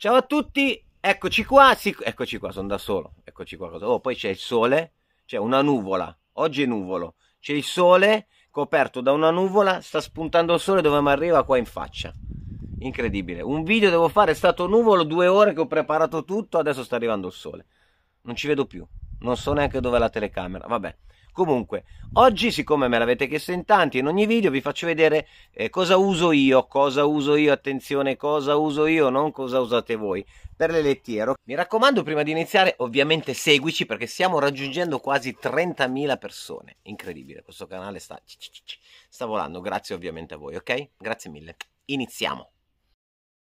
Ciao a tutti, eccoci qua, sì, eccoci qua, sono da solo, eccoci qua. Oh, poi c'è il sole, c'è una nuvola, oggi è nuvolo, c'è il sole coperto da una nuvola, sta spuntando il sole dove mi arriva qua in faccia. Incredibile, un video devo fare, è stato nuvolo, due ore che ho preparato tutto, adesso sta arrivando il sole. Non ci vedo più, non so neanche dove la telecamera, vabbè. Comunque, oggi, siccome me l'avete chiesto in tanti, in ogni video vi faccio vedere eh, cosa uso io, cosa uso io, attenzione, cosa uso io, non cosa usate voi, per le lettiere. Mi raccomando, prima di iniziare, ovviamente seguici perché stiamo raggiungendo quasi 30.000 persone. Incredibile, questo canale sta, sta volando, grazie ovviamente a voi, ok? Grazie mille. Iniziamo.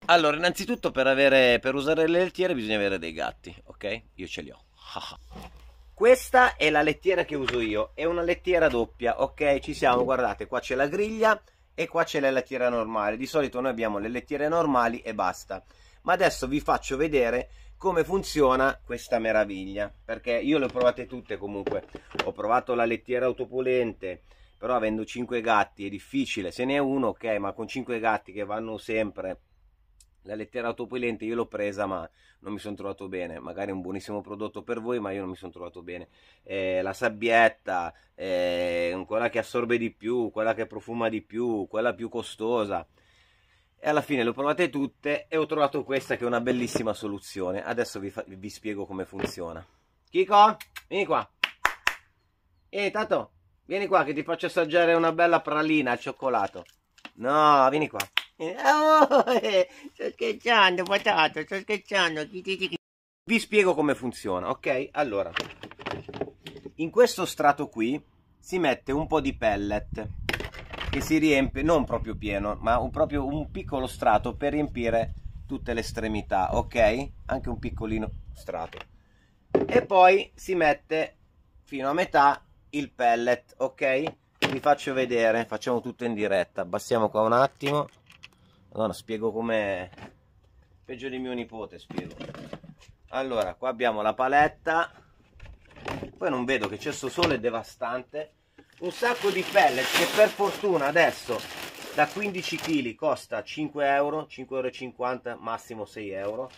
Allora, innanzitutto per, avere, per usare le lettiere bisogna avere dei gatti, ok? Io ce li ho. Questa è la lettiera che uso io, è una lettiera doppia, ok? Ci siamo, guardate, qua c'è la griglia e qua c'è la lettiera normale. Di solito noi abbiamo le lettiere normali e basta. Ma adesso vi faccio vedere come funziona questa meraviglia, perché io le ho provate tutte comunque. Ho provato la lettiera autopolente, però avendo 5 gatti è difficile, se ne è uno, ok, ma con 5 gatti che vanno sempre la lettera autopilente io l'ho presa ma non mi sono trovato bene. Magari è un buonissimo prodotto per voi ma io non mi sono trovato bene. Eh, la sabbietta eh, quella che assorbe di più quella che profuma di più quella più costosa. E alla fine le ho provate tutte e ho trovato questa che è una bellissima soluzione. Adesso vi, vi spiego come funziona. Kiko vieni qua. Ehi Tato vieni qua che ti faccio assaggiare una bella pralina al cioccolato. No vieni qua Oh, sto scherzando, patato, sto scherzando. Vi spiego come funziona, ok? Allora, in questo strato qui si mette un po' di pellet che si riempie, non proprio pieno, ma un, proprio un piccolo strato per riempire tutte le estremità, ok? Anche un piccolino strato. E poi si mette fino a metà il pellet, ok? Vi faccio vedere, facciamo tutto in diretta. Abbassiamo qua un attimo. Allora spiego come peggio di mio nipote spiego. Allora, qua abbiamo la paletta. Poi non vedo che c'è sto sole devastante. Un sacco di pellet che per fortuna adesso da 15 kg costa 5 euro, 5,50 euro, massimo 6 euro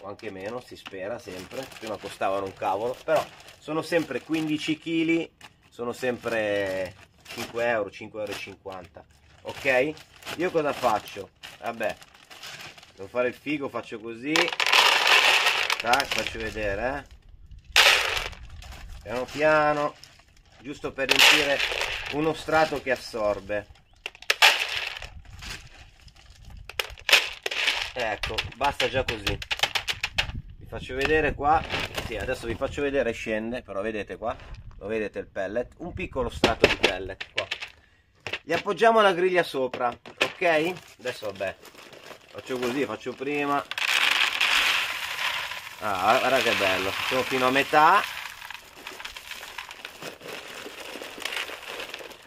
o anche meno, si spera sempre. Prima costavano un cavolo, però sono sempre 15 kg, sono sempre 5 euro, 5,50 euro. Ok? Io cosa faccio? vabbè devo fare il figo faccio così. Tac, faccio vedere eh. piano piano giusto per riempire uno strato che assorbe. Ecco basta già così. Vi faccio vedere qua. Sì, adesso vi faccio vedere scende però vedete qua. Lo vedete il pellet? Un piccolo strato di pellet qua. Gli appoggiamo la griglia sopra ok? Adesso vabbè. Faccio così faccio prima. Ah guarda che bello. Facciamo fino a metà.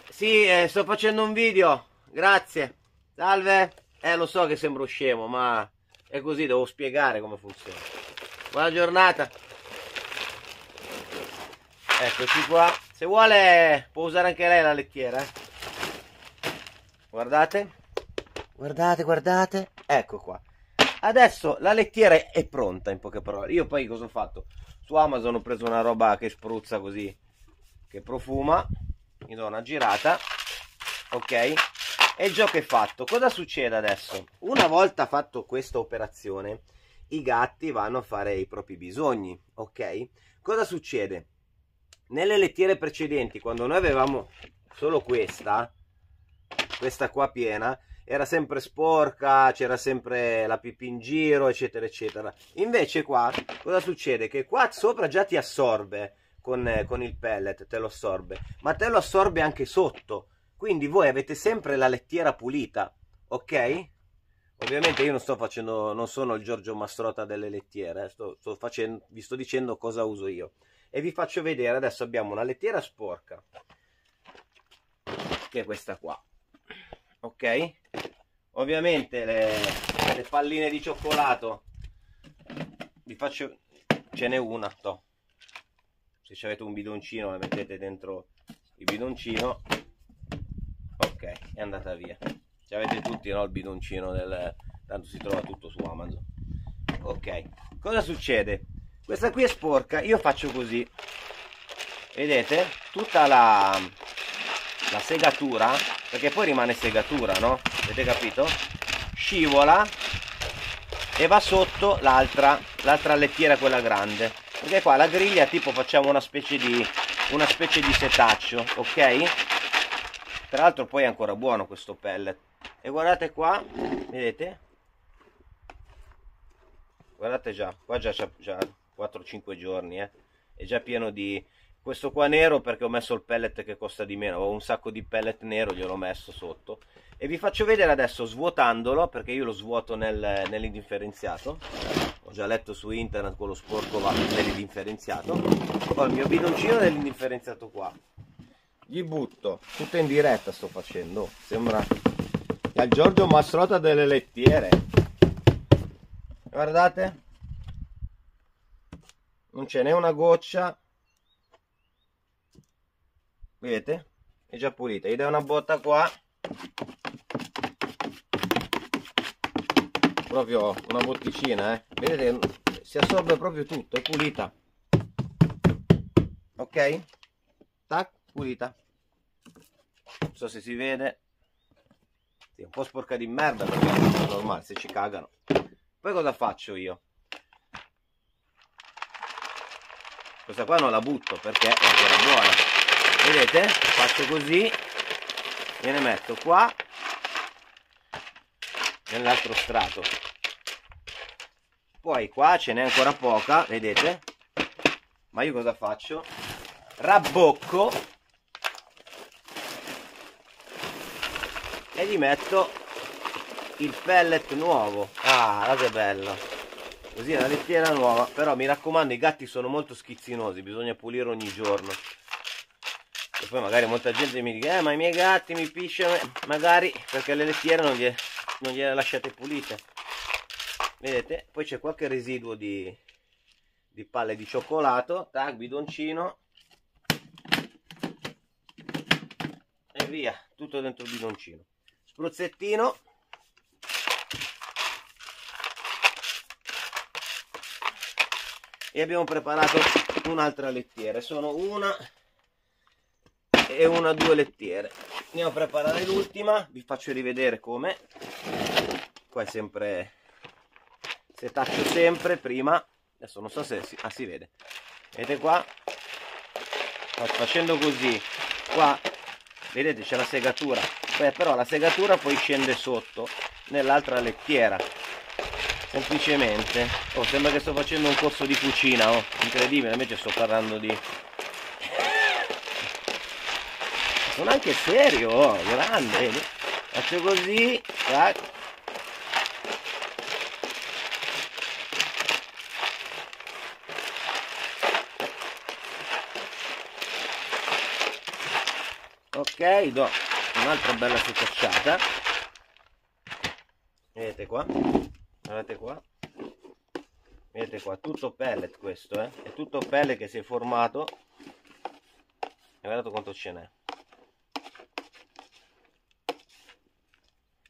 Sì eh, sto facendo un video. Grazie. Salve. Eh lo so che sembro scemo ma è così devo spiegare come funziona. Buona giornata. Eccoci qua. Se vuole può usare anche lei la lettiera eh? guardate guardate guardate. Ecco qua. Adesso la lettiera è pronta in poche parole. Io poi cosa ho fatto? Su amazon ho preso una roba che spruzza così che profuma. Mi do una girata. Ok. E il gioco è fatto. Cosa succede adesso? Una volta fatto questa operazione i gatti vanno a fare i propri bisogni ok? Cosa succede? Nelle lettiere precedenti quando noi avevamo solo questa questa qua piena era sempre sporca, c'era sempre la pipì in giro, eccetera, eccetera. Invece qua, cosa succede? Che qua sopra già ti assorbe con, eh, con il pellet, te lo assorbe, ma te lo assorbe anche sotto. Quindi voi avete sempre la lettiera pulita, ok? Ovviamente io non sto facendo, non sono il Giorgio Mastrota delle lettiere, eh, sto, sto facendo, vi sto dicendo cosa uso io. E vi faccio vedere, adesso abbiamo una lettiera sporca, che è questa qua ok? Ovviamente le, le palline di cioccolato vi faccio ce n'è una to. se avete un bidoncino le mettete dentro il bidoncino. Ok è andata via. Ci avete tutti no, il bidoncino del tanto si trova tutto su amazon. Ok cosa succede? Questa qui è sporca io faccio così. Vedete? Tutta la, la segatura perché poi rimane segatura no? Avete capito? Scivola e va sotto l'altra l'altra lettiera quella grande. Perché qua la griglia tipo facciamo una specie di una specie di setaccio ok? Tra l'altro poi è ancora buono questo pellet. E guardate qua vedete? Guardate già qua già, già 4-5 giorni eh. è già pieno di questo qua nero perché ho messo il pellet che costa di meno ho un sacco di pellet nero gliel'ho messo sotto. E vi faccio vedere adesso svuotandolo perché io lo svuoto nel, nell'indifferenziato. Ho già letto su internet quello sporco va nell'indifferenziato. Ho il mio bidoncino nell'indifferenziato qua. Gli butto tutto in diretta sto facendo. Sembra il Giorgio Mastrota delle lettiere. Guardate. Non ce n'è una goccia vedete? È già pulita. Gli dai una botta qua. Proprio una botticina eh. Vedete? Si assorbe proprio tutto è pulita. Ok? Tac pulita. Non so se si vede. Sì, un po' sporca di merda perché è normale se ci cagano. Poi cosa faccio io? Questa qua non la butto perché è ancora buona vedete? Faccio così. E ne metto qua. Nell'altro strato. Poi qua ce n'è ancora poca vedete? Ma io cosa faccio? Rabbocco. E gli metto il pellet nuovo. Ah guarda che bella così la lettiera nuova. Però mi raccomando i gatti sono molto schizzinosi bisogna pulire ogni giorno poi magari molta gente mi dice eh ma i miei gatti mi pisciano magari perché le lettiere non gliele, non lasciate pulite. Vedete? Poi c'è qualche residuo di, di palle di cioccolato tac bidoncino. E via tutto dentro il bidoncino. Spruzzettino. E abbiamo preparato un'altra lettiera. Sono una e una due lettiere. Andiamo a preparare l'ultima vi faccio rivedere come. Qua è sempre setaccio sempre prima adesso non so se si, ah, si vede. Vedete qua? Facendo così. Qua vedete c'è la segatura. Beh, però la segatura poi scende sotto nell'altra lettiera. Semplicemente. Oh, sembra che sto facendo un corso di cucina oh, incredibile invece sto parlando di sono anche serio grande faccio così tac. ok do un'altra bella setacciata vedete qua guardate qua. Vedete qua tutto pellet questo eh? è tutto pellet che si è formato. E guardate quanto ce n'è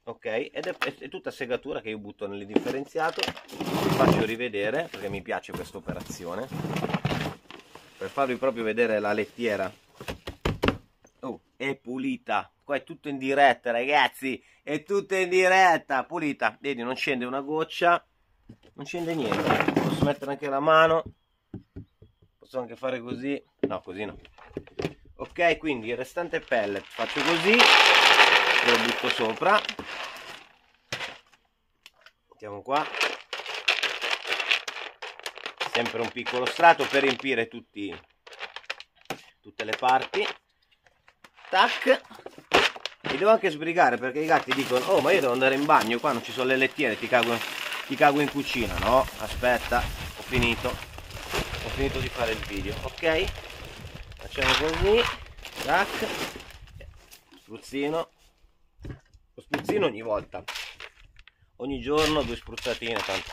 ok ed è, è, tutta segatura che io butto nell'indifferenziato vi faccio rivedere perché mi piace questa operazione. Per farvi proprio vedere la lettiera. Oh, è pulita. Qua è tutto in diretta ragazzi. È tutto in diretta. Pulita. Vedi non scende una goccia. Non scende niente. Posso mettere anche la mano. Posso anche fare così. No così no. Ok quindi il restante pellet. Faccio così. Lo butto sopra mettiamo qua. Sempre un piccolo strato per riempire tutti tutte le parti. Tac. Mi devo anche sbrigare perché i gatti dicono oh ma io devo andare in bagno qua non ci sono le lettiere ti cago, ti cago in cucina. No aspetta ho finito. Ho finito di fare il video ok? Facciamo così. Tac. Spruzzino. Lo spruzzino ogni volta ogni giorno due spruzzatine tanto.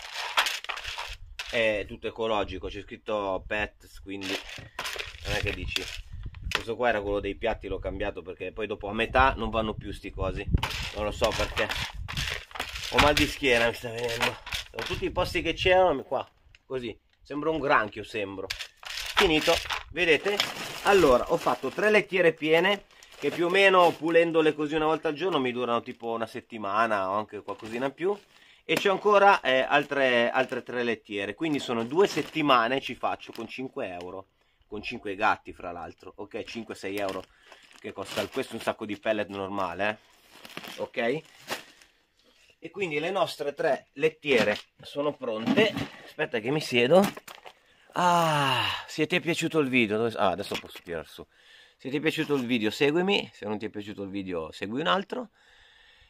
È tutto ecologico c'è scritto pets quindi non è che dici questo qua era quello dei piatti l'ho cambiato perché poi dopo a metà non vanno più sti cosi. Non lo so perché. Ho mal di schiena mi sta venendo. Con tutti i posti che c'erano qua così. Sembra un granchio sembro. Finito. Vedete? Allora ho fatto tre lettiere piene che più o meno pulendole così una volta al giorno mi durano tipo una settimana o anche qualcosina in più. E c'è ancora eh, altre, altre tre lettiere. Quindi sono due settimane ci faccio con 5 euro. Con 5 gatti fra l'altro. Ok 5-6 euro che costa. Questo un sacco di pellet normale eh? ok? E quindi le nostre tre lettiere sono pronte. Aspetta che mi siedo. Ah è piaciuto il video? Ah, adesso posso tirare su se ti è piaciuto il video seguimi se non ti è piaciuto il video segui un altro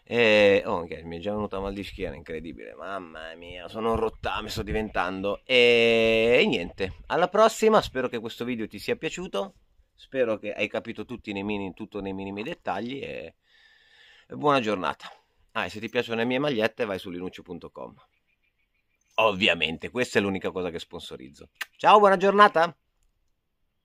e, oh, okay, mi è già venuta mal di schiena, incredibile. Mamma mia, sono rottame, sto diventando. E, e, niente, alla prossima. Spero che questo video ti sia piaciuto. Spero che hai capito tutti nei minimi, tutto nei minimi dettagli. E, e buona giornata. Ah, e se ti piacciono le mie magliette, vai su linuccio.com. Ovviamente, questa è l'unica cosa che sponsorizzo. Ciao, buona giornata!